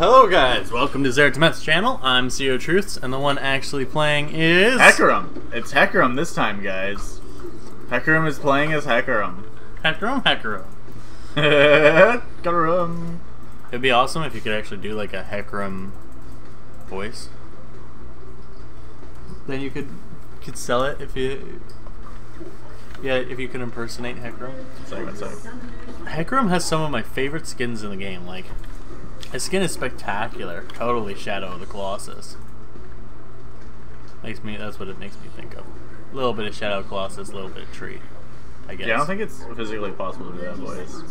Hello guys, welcome to Zaretameth's channel. I'm Seer of Truths, and the one actually playing is... Hecarim. It's Hecarim this time, guys. Hecarim is playing as Hecarim. Hecarim, Hecarim. Hecarim. It'd be awesome if you could actually do like a Hecarim voice. Then you could could sell it if you... Yeah, if you could impersonate Hecarim. Sorry, sec. Hecarim has some of my favorite skins in the game, like... His skin is spectacular. Totally Shadow of the Colossus. Makes me that's what it makes me think of. A little bit of Shadow of the Colossus, a little bit of tree. I guess. Yeah, I don't think it's physically possible to do that voice.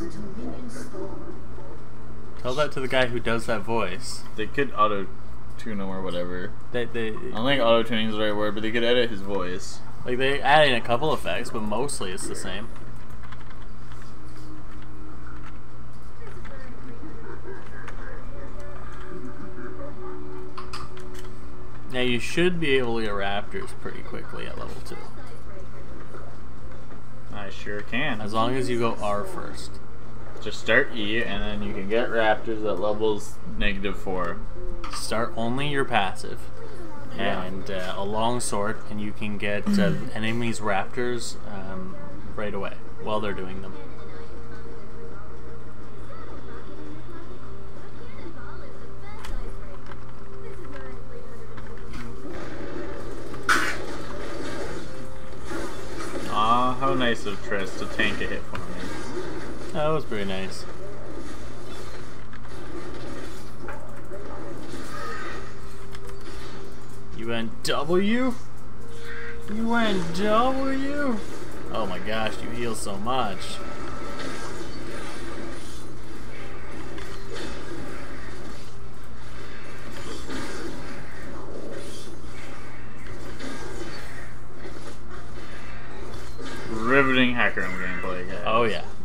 Tell that to the guy who does that voice. They could auto tune him or whatever. They they I don't think auto tuning is the right word, but they could edit his voice. like they add in a couple effects, but mostly it's the same. Now you should be able to get raptors pretty quickly at level two, I sure can. as long as you go R first. Just start E, and then you can get raptors at levels negative four. Start only your passive Yeah. and uh, a long sword, and you can get uh, enemies' raptors um, right away while they're doing them. How nice of Triss to tank a hit for me. That was pretty nice. You went W? You went W? Oh my gosh, you heal so much.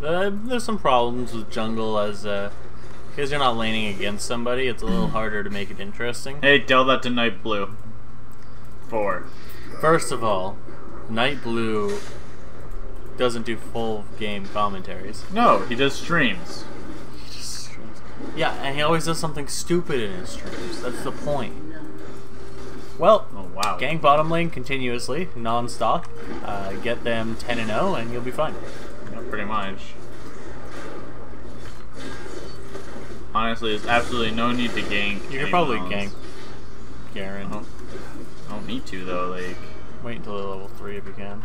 Uh, there's some problems with jungle as uh, because you're not laning against somebody. It's a little harder to make it interesting. Hey, tell that to Nightblue. Four. First of all, Nightblue doesn't do full game commentaries. No, he does streams. He just streams. Yeah, and he always does something stupid in his streams. That's the point. Well, Oh wow. gang bottom lane continuously, non-stop. Uh, get them 10 and 0, and you'll be fine. Pretty much. Honestly, there's absolutely no need to gank. You can probably else. gank Garen. I don't, I don't need to though. Like, Wait until they're level 3 if you can.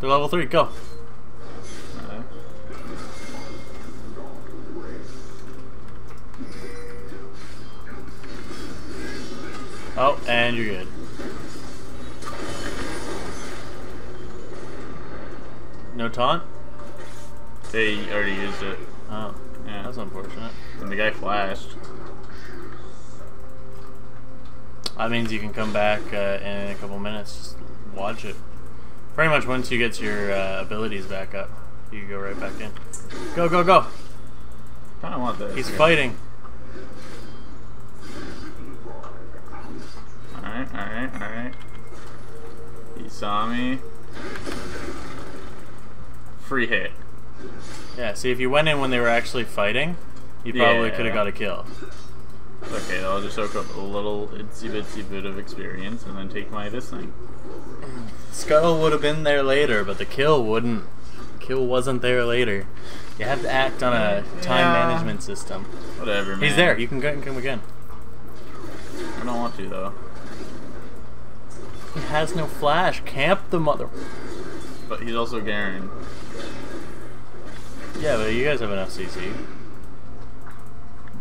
They're level 3, go! Oh, and you're good. No taunt? they already used it. Oh, Yeah. that's unfortunate. And the guy flashed. That means you can come back uh, in a couple minutes. Just watch it. Pretty much once you get your uh, abilities back up, you go right back in. Go, go, go! Kind of want this. He's fighting. All right, all right, all right. He saw me. Free hit. Yeah, see, if you went in when they were actually fighting, you probably Yeah. could have got a kill. Okay, I'll just soak up a little itsy bitsy bit of experience and then take my this thing. Scuttle would have been there later, but the kill wouldn't. Kill wasn't there later. You have to act on a time Yeah. management system. Whatever, man. He's there. You can go and come again. I don't want to though. He has no flash. Camp the mother. But he's also Garen. Yeah, but you guys have enough CC.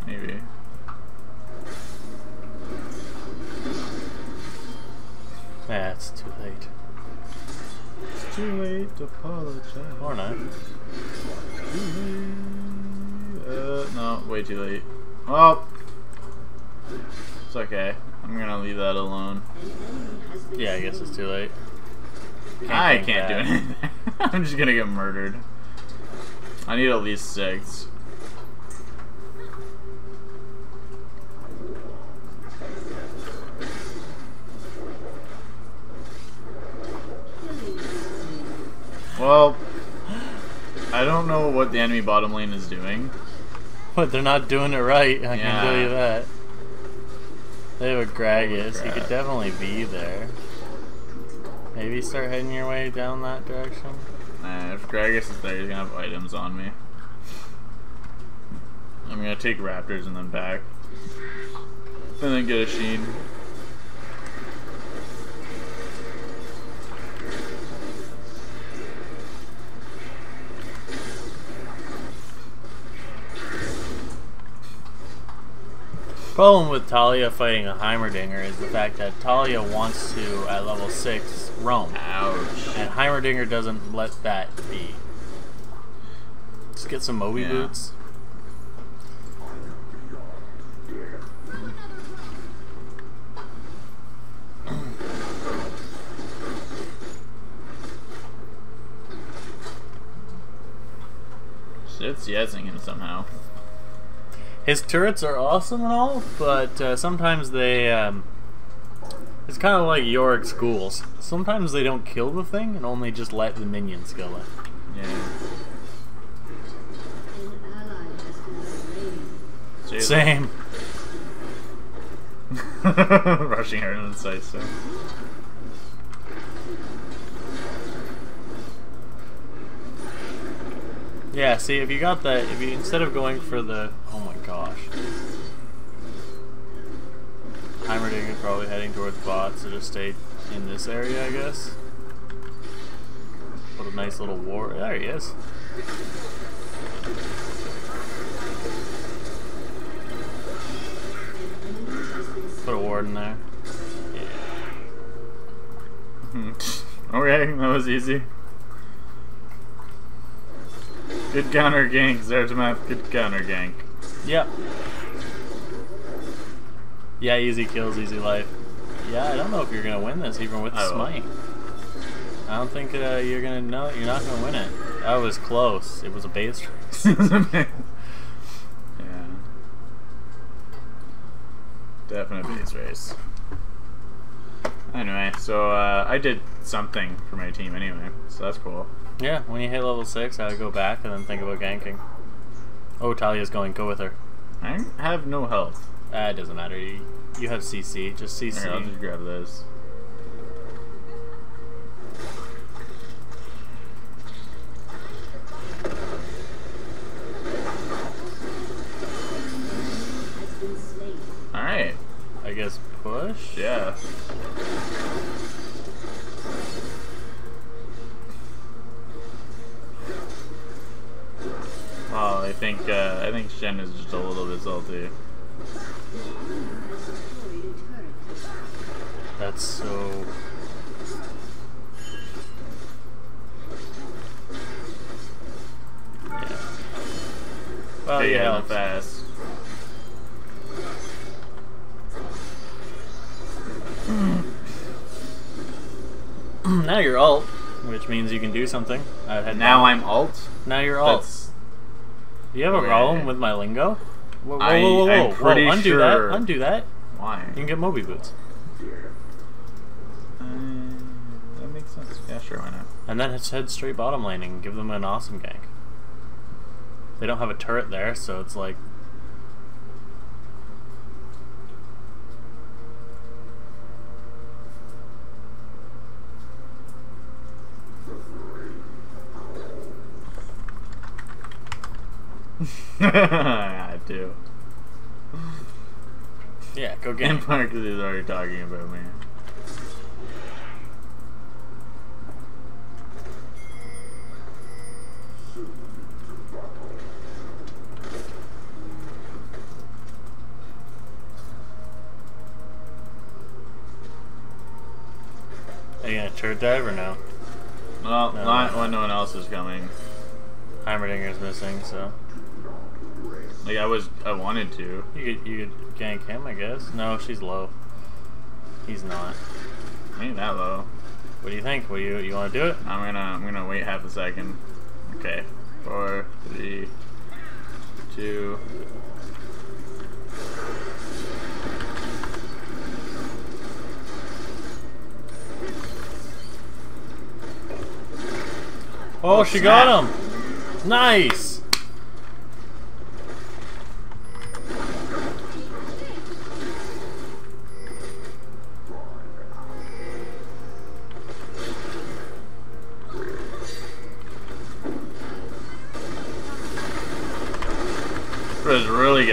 Maybe. Yeah, it's too late. It's too late to apologize. Or not. Uh, no, way too late. Well, it's okay. I'm gonna leave that alone. Yeah, I guess it's too late. I can't do anything. I'm just gonna get murdered. I need at least six. Well, I don't know what the enemy bottom lane is doing. But they're not doing it right, I can tell you that. They have a Gragas, he could definitely be there. Maybe start heading your way down that direction. Nah, if Gragas is there, he's gonna have items on me. I'm gonna take Raptors and then back. And then get a Sheen. Problem with Taliyah fighting a Heimerdinger is the fact that Taliyah wants to, at level 6, roam. Ouch. And Heimerdinger doesn't let that be. Let's get some Moby Yeah. boots. It's yezzing him somehow. His turrets are awesome and all, but uh, sometimes they. Um, it's kind of like Yorick's ghouls. Sometimes they don't kill the thing and only just let the minions kill it. Yeah. An ally has been slain. Jayla. Same. Rushing her into the side so. Yeah, see, if you got that, if you instead of going for the, oh my gosh, Heimerdinger probably heading towards bot, so just stay in this area, I guess. Put a nice little war. There he is. Put a ward in there. okay, that was easy. Good counter gank, Zaretameth. Good counter gank. Yep. Yeah, easy kills, easy life. Yeah, I don't know if you're gonna win this even with I will. smite. I don't think uh, you're gonna know. You're not gonna win it. That was close. It was a base race. yeah. Definite base race. Anyway, so uh, I did something for my team anyway, so that's cool. Yeah, when you hit level six, I would go back and then think about ganking. Oh, Taliyah's going. Go with her. I have no health. Ah, it doesn't matter. You, you have CC. Just CC. Here, I'll just grab this. Has been slain. Alright, I guess push. yeah. Shen is just a little bit salty. Has destroyed a turret. That's so. Yeah. Well, Big yeah. fast. Hmm. now you're alt, which means you can do something. Now I'm alt. Now you're alt. That's you have a problem with my lingo? Whoa, whoa, I- whoa, whoa, whoa, pretty whoa, undo sure- that, undo that. why. You can get Moby boots. Uh, that makes sense. Yeah, sure, why not? And then it's head straight bottom laning and give them an awesome gank. They don't have a turret there, so it's like I had to. yeah, go In gank. part because he's already talking about me. Are you gonna turret dive or no? Well, No. not when no one else is coming. Heimerdinger's missing, so Like I was, I wanted to. you could you could gank him, I guess. No, she's low. He's not. Ain't that low. What do you think? Will you you want to do it? I'm gonna, I'm gonna wait half a second. Okay, four, three, two. Oh, Oh, she snap. got him! Nice.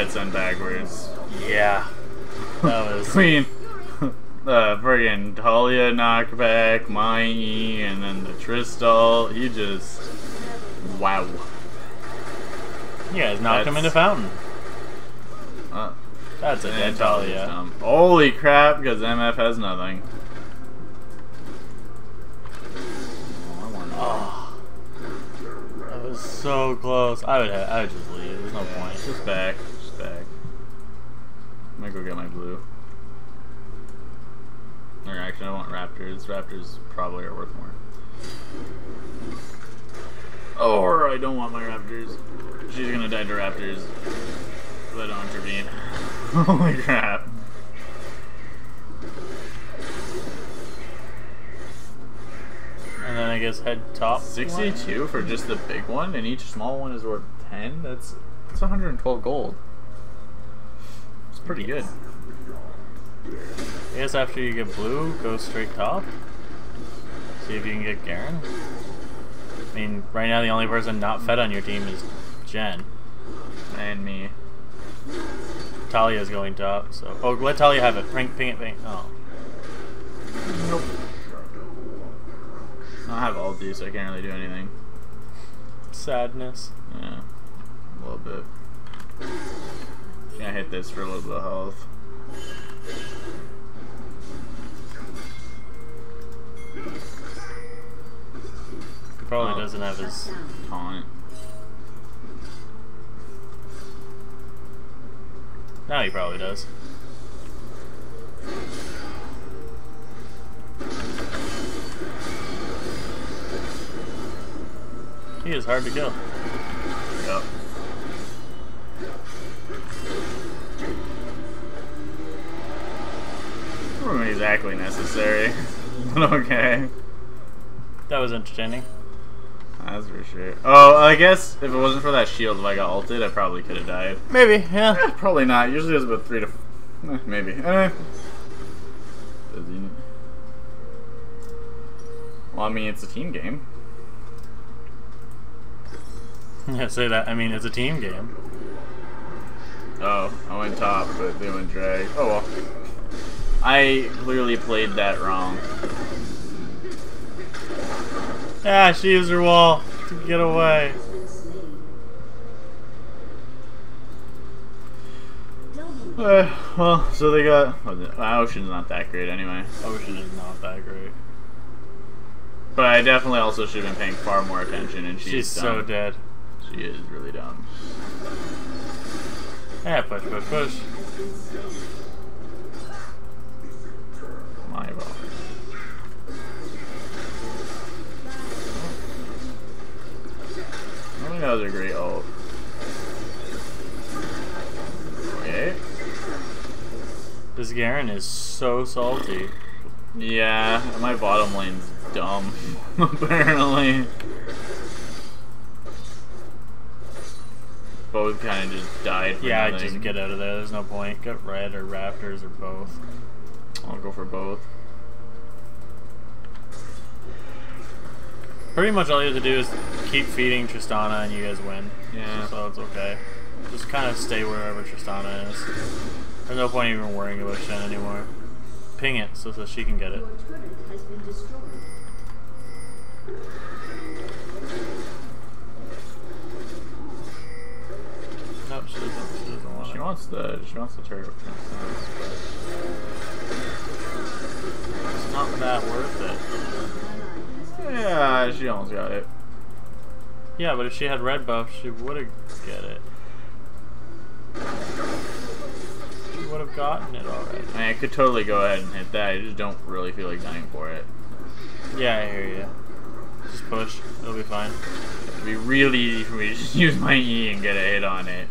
Really backwards. Yeah. That was. Between the friggin' Taliyah knockback, Mai, and then the Tristal, he just. Wow. Yeah, guys knocked him in the Fountain. Uh, That's a dead and Taliyah. dumb. Holy crap, because MF has nothing. Oh, Oh. That was so close. I would have, I would just leave. There's no point. Just back. Gonna go get my blue. Or actually, I want Raptors. Raptors probably are worth more. Or I don't want my Raptors. She's gonna die to Raptors. If I don't intervene. Holy crap. And then I guess head top. 62 for just the big one, and each small one is worth 10? That's, that's 112 gold. It's pretty good. I guess after you get blue, go straight top. See if you can get Garen. I mean, right now the only person not fed on your team is Jen. And me. Taliyah's going top, so oh let Taliyah have it. Ping, ping it, ping. Oh, Nope. I have all these, so I can't really do anything. sadness. Yeah, a little bit. Can't hit this for a little bit of health. He probably Oh. doesn't have his. Taunt. Now he probably does. He is hard to kill. Yep. Wasn't exactly necessary, but okay. That was entertaining. That's for sure. Oh, I guess if it wasn't for that shield, if I got ulted, I probably could have died. Maybe, yeah. Eh, probably not. Usually it's about three to. F- eh, maybe. Does Well, I mean, it's a team game. Yeah, say that. I mean, it's a team game. Oh, I went top, but they went drag. Oh well. I clearly played that wrong. Ah, she used her wall to get away. Has been slain. Double Uh, well, so they got. Well, the Ocean's not that great anyway. Ocean is not that great. But I definitely also should have been paying far more attention, and she's, She's so dead. She is really dumb. Yeah, push, push, push. Has been slain. My ball. I think that was a great ult. Okay. This Garen is so salty. Yeah, my bottom lane's dumb, apparently. Both kind of just died Yeah, just get out of there. There's no point. Get red or Raptors or both. I'll go for both. Pretty much all you have to do is keep feeding Tristana and you guys win. Yeah. So it's okay. Just kind of stay wherever Tristana is. There's no point even worrying about Shen anymore. Ping it so that she can get it. Your turret has been destroyed. Nope, she doesn't. She doesn't want She it. wants the she wants the turret. Not that worth it. Ally has been Yeah, she almost got it. Yeah, but if she had red buff, she would have get it. She would have gotten it already. I mean, I could totally go ahead and hit that. I just don't really feel like dying for it. Yeah, I hear you. Just push. It'll be fine. It'd be really easy for me to just use my E and get a hit on it.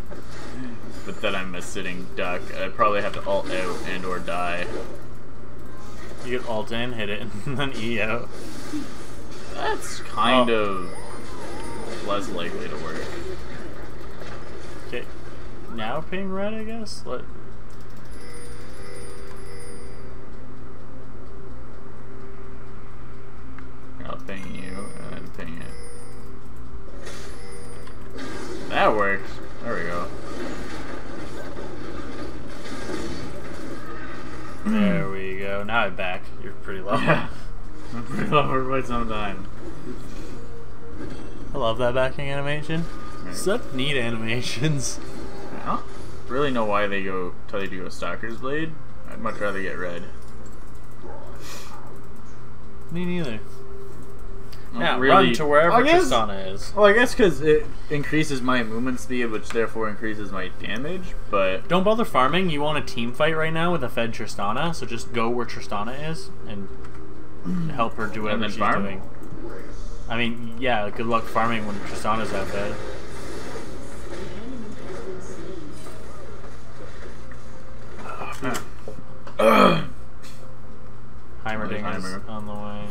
But then I'm a sitting duck. I'd probably have to alt out and or die. You get alt in, hit it, and then EO. That's kind oh. of less likely to work. Okay. Now ping red, I guess? Let I'll ping you and ping it. That works. There we go. there we go. Now I'm back. You're pretty low. Yeah. I'm pretty low for quite some time. I love that backing animation. Right. Such neat animations. I don't really know why they go tell you to go Stalker's Blade. I'd much rather get red. Me neither. Now really- run to wherever guess- Tristana is. Well, I guess because it increases my movement speed, which therefore increases my damage. But Don't bother farming. You want a team fight right now with a fed Tristana, so just go where Tristana is and help her do whatever she's farm? doing. I mean, yeah, good luck farming when Tristana's out fed. Ugh. Oh, Heimerdinger's on the way.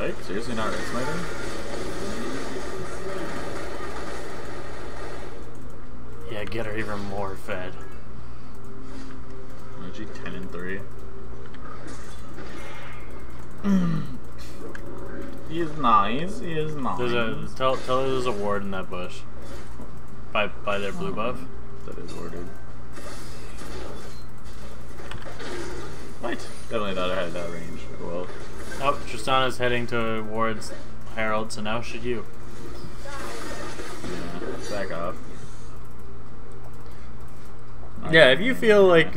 Right? Seriously, not red smiting? Yeah, get her even more fed. Actually, ten and three. he is nice. He is nice. There's a tell tell her there's a ward in that bush. By by their blue buff. that is ordered. What? Definitely thought I had that range. Well, Oh, Tristana's heading towards Herald, so now should you. yeah. Back off. Not Yeah, if you feel like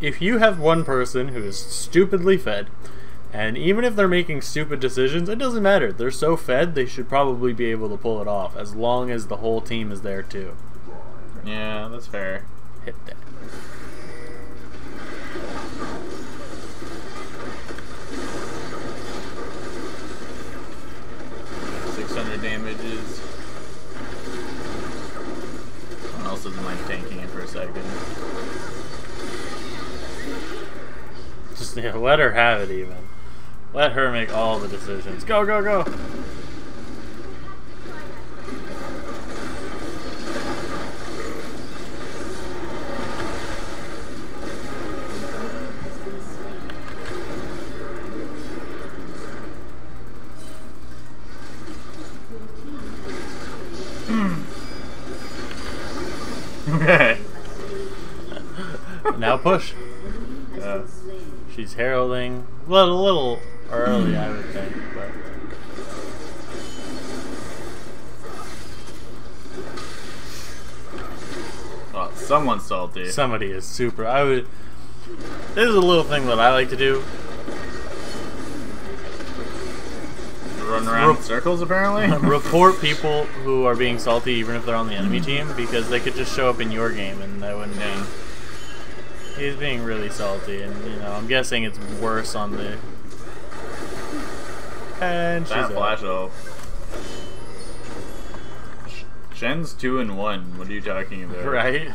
if you have one person who is stupidly fed, and even if they're making stupid decisions, it doesn't matter. They're so fed, they should probably be able to pull it off, as long as the whole team is there too. Yeah, that's fair. Hit that. Else doesn't mind tanking it for a second. Just yeah, let her have it. Even let her make all the decisions. Go go go. Push. Yeah. She's heralding. A little, little early, I would think, but Oh, someone's salty. somebody is super. I would. This is a little thing that I like to do. Run around in circles, apparently. Report people who are being salty, even if they're on the enemy hmm. team, because they could just show up in your game and that wouldn't Yeah. be. He's being really salty, and you know, I'm guessing it's worse on the. And she's that flash. Sh- Shen's two and one. What are you talking about? right.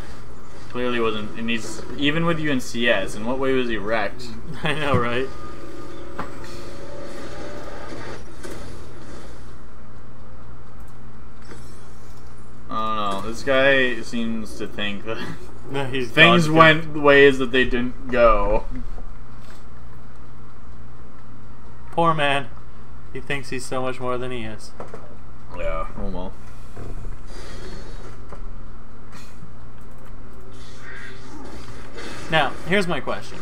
Clearly wasn't, and he's even with you in CS. In what way was he wrecked? I know, right? I don't know. This guy seems to think that No, he's things dodged it. went ways that they didn't go. Poor man. He thinks he's so much more than he is. Yeah. Oh well. Now, here's my question: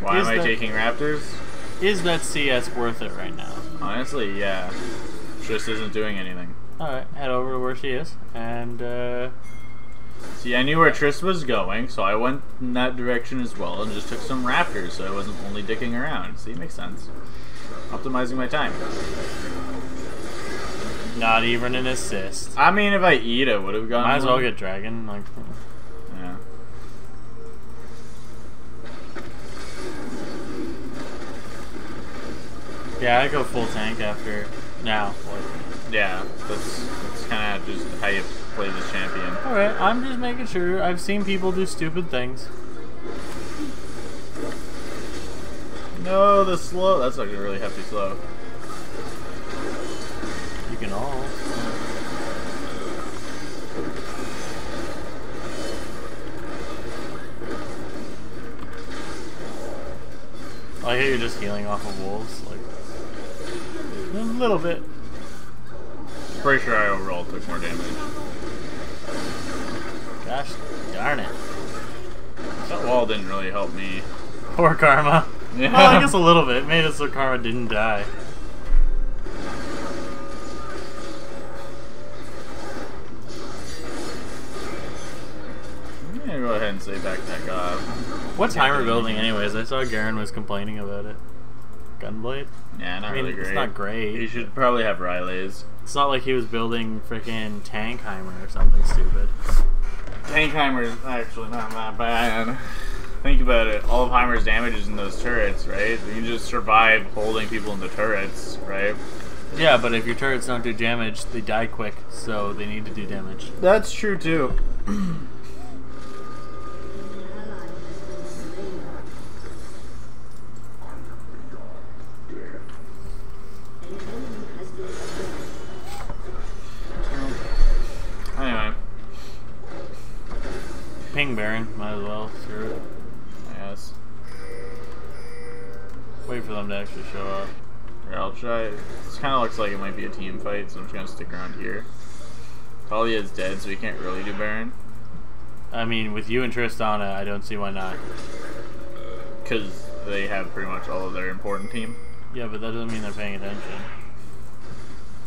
Why Is am I that- taking Raptors? Is that CS worth it right now? Honestly, yeah. Just isn't doing anything. All right, head over to where she is, and uh, See, I knew where Triss was going, so I went in that direction as well and just took some Raptors so I wasn't only dicking around. See, makes sense. Optimizing my time. not even an assist. I mean, if I eat, I would have gotten. Might as well get dragon. Like, Yeah. yeah, I go full tank after now. Yeah, that's that's kind of just how you play this champion. All right, I'm just making sure. I've seen people do stupid things. No, the slow. That's like a really hefty slow. You can all. I hear you're just healing off of wolves, like a little bit. Pretty sure I overall took more damage. Gosh darn it. That wall didn't really help me. Poor Karma. Yeah. Well, I guess a little bit. Made it so Karma didn't die. I'm gonna go ahead and say back that guy. What timer building, anyways? I saw Garen was complaining about it. Gunblade? Yeah, not I mean, really great. it's not great. You should probably have Rylai's. It's not like he was building freaking Tankheimer or something stupid. Tankheimer's actually not that bad. Think about it. All of Heimer's damage is in those turrets, right? You just survive holding people in the turrets, right? Yeah, but if your turrets don't do damage, they die quick, so they need to do damage. That's true too. An ally has been slain. An enemy has been slain. Anyway, Ping Baron, might as well. Screw it. yes. Wait for them to actually show up. Here, I'll try. This kind of looks like it might be a team fight, so I'm just gonna stick around here. Taliyah's dead, so we can't really do Baron. I mean, with you and Tristana, I don't see why not. Because they have pretty much all of their important team. Yeah, but that doesn't mean they're paying attention.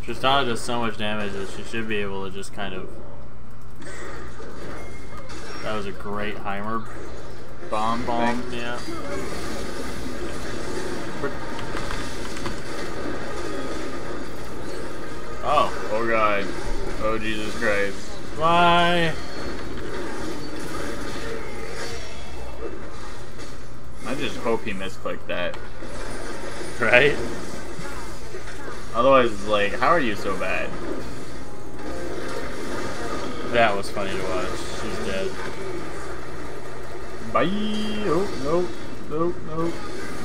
Tristana does so much damage that she should be able to just kind of. That was a great Heimer Bomb, bomb. thing. Yeah. Oh, Oh god. Oh Jesus Christ. why? I just hope he misclicked that. Right? Otherwise, it's like, how are you so bad? That was funny to watch. She's dead. Bye. Oh, nope, nope,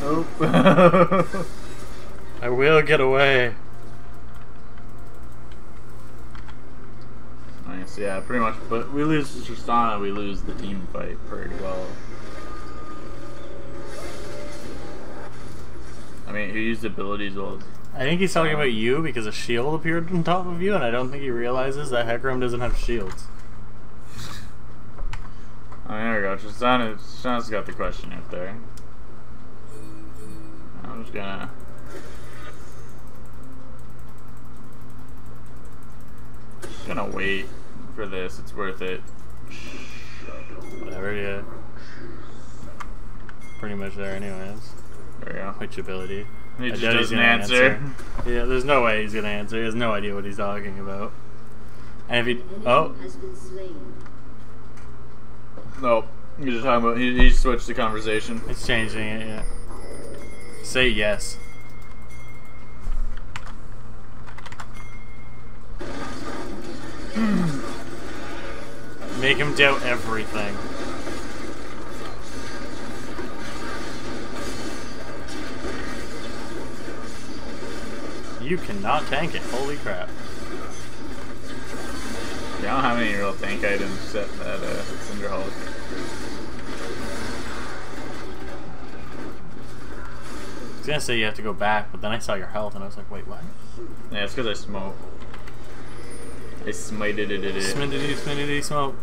nope, nope. I will get away. nice, yeah, pretty much. But we lose to Tristana, we lose the team fight pretty well. I mean, he used abilities well. I think he's talking about you because a shield appeared on top of you, and I don't think he realizes that Hecarim doesn't have shields. Oh, there we go. Tristana, Tristana's got the question up there. I'm just gonna. Just gonna wait for this. It's worth it. Whatever, yeah. Pretty much there, anyways. There we go. Which ability? He I just doesn't gonna answer. Yeah, there's no way he's gonna answer. He has no idea what he's talking about. And if he, oh, has been slain. Nope. He's just talking about. He, he switched the conversation. it's changing it. Yeah. Say yes. Make him doubt everything. You cannot tank it. Holy crap. Yeah, I don't have any real tank items except that uh, Cinderhulk. I was gonna say you have to go back, but then I saw your health and I was like, wait, what? Yeah, it's because I smoke. I smited it. it, it. Smidity, smidity, smoke.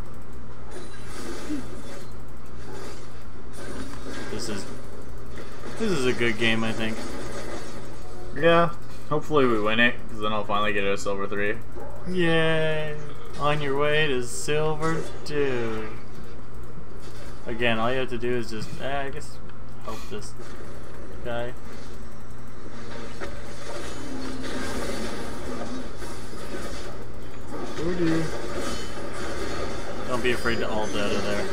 This is this is a good game, I think. Yeah. Hopefully we win it, because then I'll finally get a silver three. Yay! On your way to silver two. Again, all you have to do is just, eh, I guess, help this guy. Dear. Don't be afraid to ult out of there.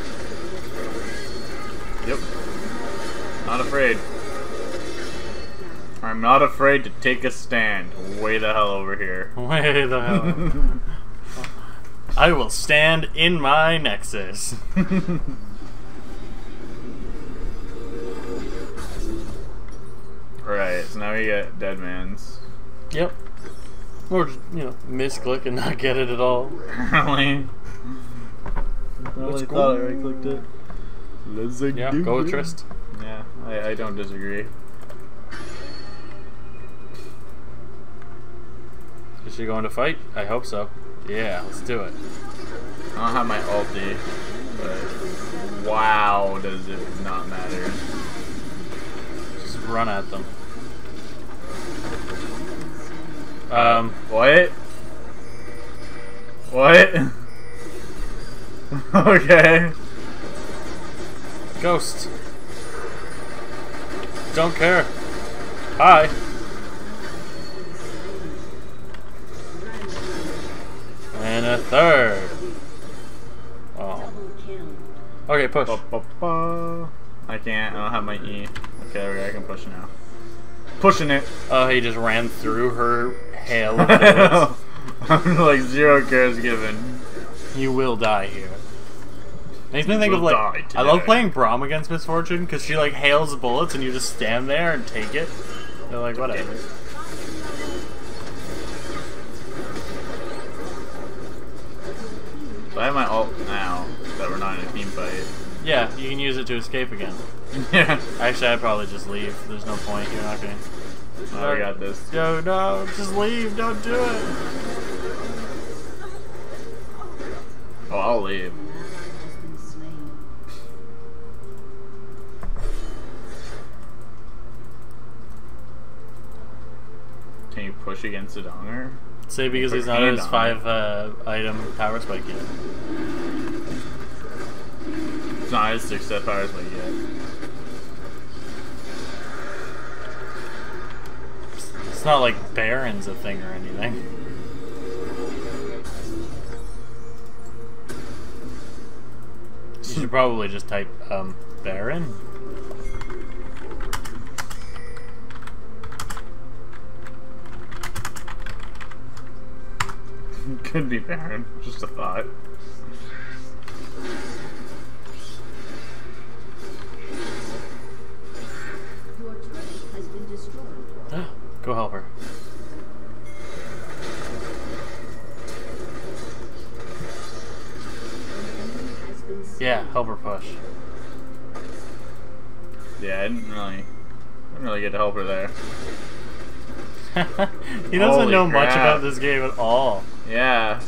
Yep. Not afraid. I'm not afraid to take a stand. Way the hell over here. Way the hell. I will stand in my nexus. Right, so now we get Dead Man's. Yep. Or just, you know, misclick and not get it at all. Apparently. Let's Really go. thought I right clicked it. Let's Yeah, go with Trist. Yeah, I, I don't disagree. Is she going to fight? I hope so. Yeah, let's do it. I don't have my ulti, but wow, does it not matter. Just run at them. Um, What? What? okay. Ghost. Don't care. Hi. And a third. Oh. Okay, push. Ba, ba, ba. I can't. I don't have my E. Okay, okay, I can push now. Pushing it. Oh, he just ran through her hail. I'm like zero cares given. You will die here. Makes me think of like I love playing Braum against Miss Fortune because she like hails bullets and you just stand there and take it. They're like whatever. So I have my ult now that we're not in a team fight. Yeah, you can use it to escape again. yeah. Actually, I'd probably just leave. There's no point. You're not gonna. Oh, we got this. Yo, no, just leave. Don't do it. Oh, I'll leave. An ally has been slain. Can you push against a donger? Say because he's not at his five uh, item power spike yet. It's not his six step powers, but It's not like Baron's a thing or anything. You should probably just type um, Baron. Could be Baron. Just a thought. Go help her. An enemy has been slain. Yeah, help her push. Yeah, I didn't really, didn't really get to help her there. he doesn't Holy know much about this game at all. Yeah.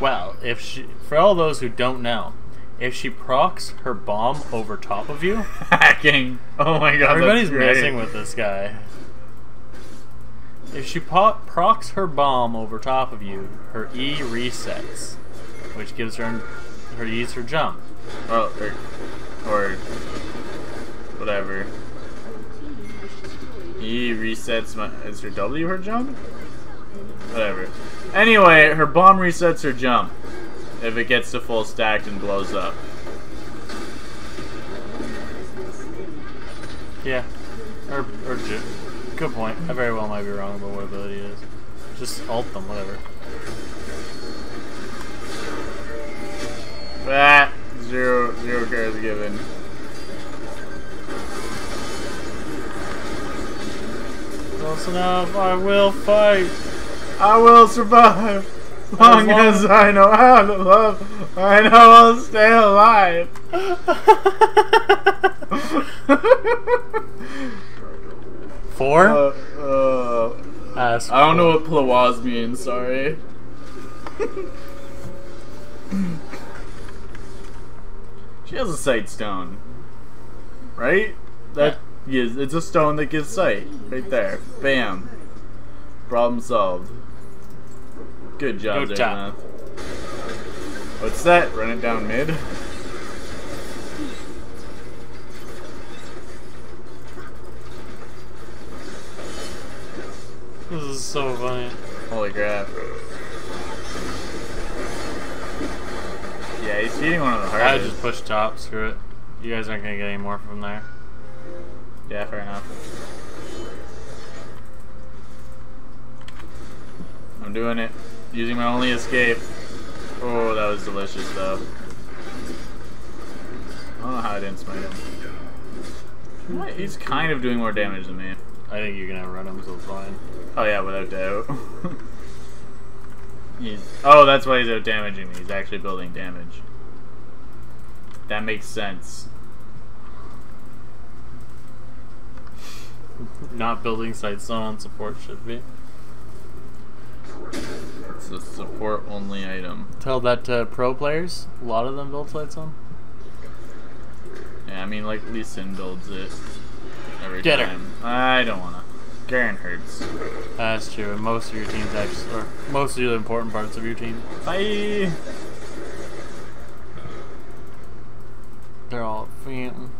Well, if she, for all those who don't know, if she procs her bomb over top of you, Hacking. Oh my god. everybody's messing with this guy. If she po- procs her bomb over top of you, her E resets, which gives her her E's her jump. Oh, or, or whatever. Your team has destroyed E resets my. Is her W her jump? Whatever. Anyway, her bomb resets her jump if it gets to full stacked and blows up. has been slain. Yeah, or or ju- good point. I very well might be wrong about what ability it is. Just alt them, whatever. Ah, zero zero cares given. Close enough. I will fight. I will survive. As long long- as I know how to love, I know I'll stay alive. Four. Uh, uh, Ask I don't know what plawaz means, sorry. she has a sight stone. Right? That is it's a stone that gives sight. Right there. Bam. Problem solved. Good job, Good job. What's that? Run it down mid? This is so funny. Holy crap. Yeah, he's feeding one of the I just pushed top. Screw it. You guys aren't gonna get any more from there. Yeah, fair enough. I'm doing it. Using my only escape. Oh, that was delicious though. I don't know how I didn't smite him. He's kind of doing more damage than me. I think you're gonna outrun him, so it's fine. Oh yeah, without doubt. he's oh, that's why he's out damaging me. He's actually building damage. That makes sense. Not building sites on support should be. It's a Support only item. Tell that to pro players. A lot of them build Sight Stone. Yeah, I mean, like, Lee Sin builds it every Get her. I don't wanna. Garen hurts. That's true. And most of your teams actually, or most of the important parts of your team, Bye! they're all. Phantom.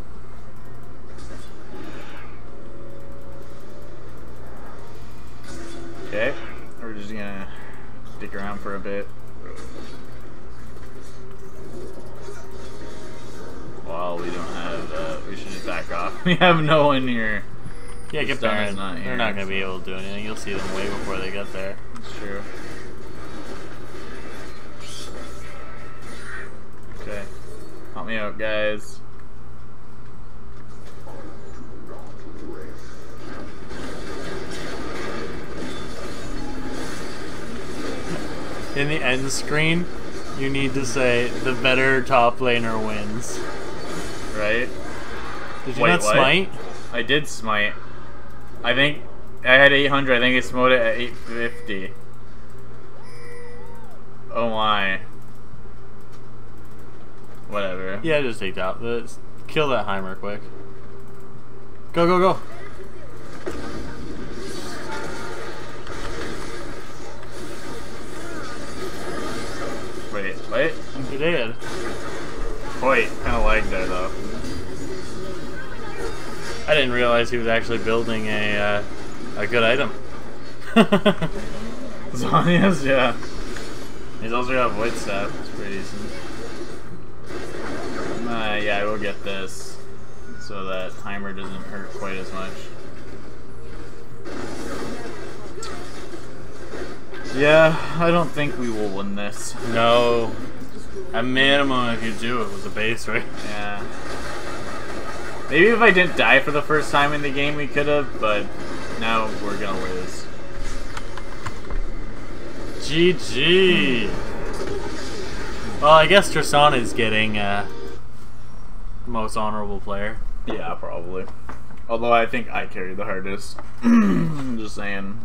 Okay, we're just gonna stick around for a bit. Well, we don't have, uh, we should just back off. We have no one here. Yeah, get Baron. not They're not gonna be able to do anything. You'll see them way before they get there. That's true. Okay. Help me out, guys. In the end screen, you need to say the better top laner wins. Right? Did you Wait, not what? smite? I did smite. I think I had 800. I think I smote it at 850. Oh my. Whatever. Yeah, just take that. Let's kill that Heimer quick. Go, go, go. Wait, what? You did. Wait, kind of lagged there though. I didn't realize he was actually building a uh, a good item. Zhonya's, yeah. He's also got Void Staff. It's pretty decent. Uh, yeah, I will get this so that Heimer doesn't hurt quite as much. Yeah, I don't think we will win this. no. At minimum, if you do, it was a base, right? Yeah. Maybe if I didn't die for the first time in the game, we could have, but now we're gonna lose. GG. Well, I guess Tristana is getting uh, most honorable player. Yeah, probably. Although I think I carry the hardest. Just saying.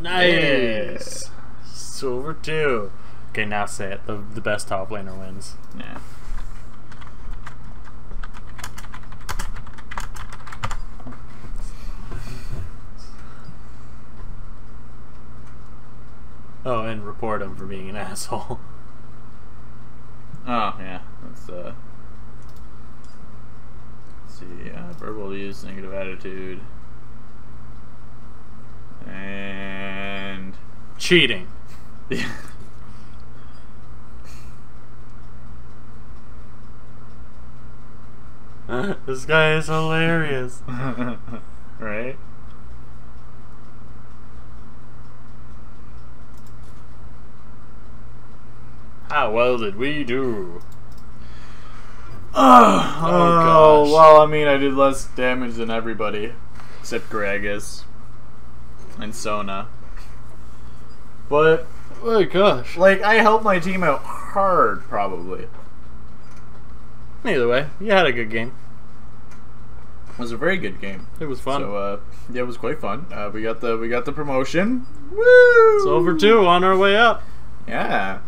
Nice. Silver two. Okay, now say it. The the best top laner wins. Yeah. Oh, and report him for being an asshole. Oh, yeah. That's, uh. Let's see. Uh, verbal use, negative attitude. And. Cheating. this guy is hilarious. right? How well did we do? Oh, Oh, gosh. well, I mean, I did less damage than everybody. Except Gragas. And Sona. But, Oh gosh. like, I helped my team out hard, probably. Either way, you had a good game. It was a very good game. It was fun. So, uh, yeah, it was quite fun. Uh, we got the we got the promotion. Woo! It's over two on our way up. Yeah.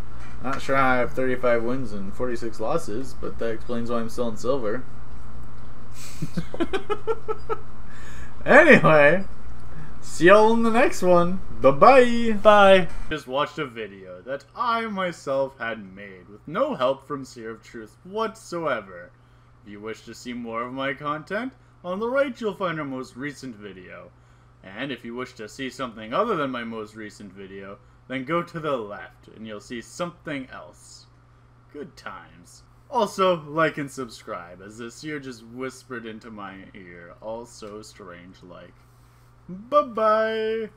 Not sure how I have 35 wins and 46 losses, but that explains why I'm still in silver. anyway, see y'all in the next one. Bye bye. Bye. Just watched a video that I myself had made with no help from Seer of Truth whatsoever. If you wish to see more of my content, on the right you'll find our most recent video. And if you wish to see something other than my most recent video, then go to the left and you'll see something else. Good times. Also, like and subscribe, as this Seer just whispered into my ear, all so strange like. Bye bye!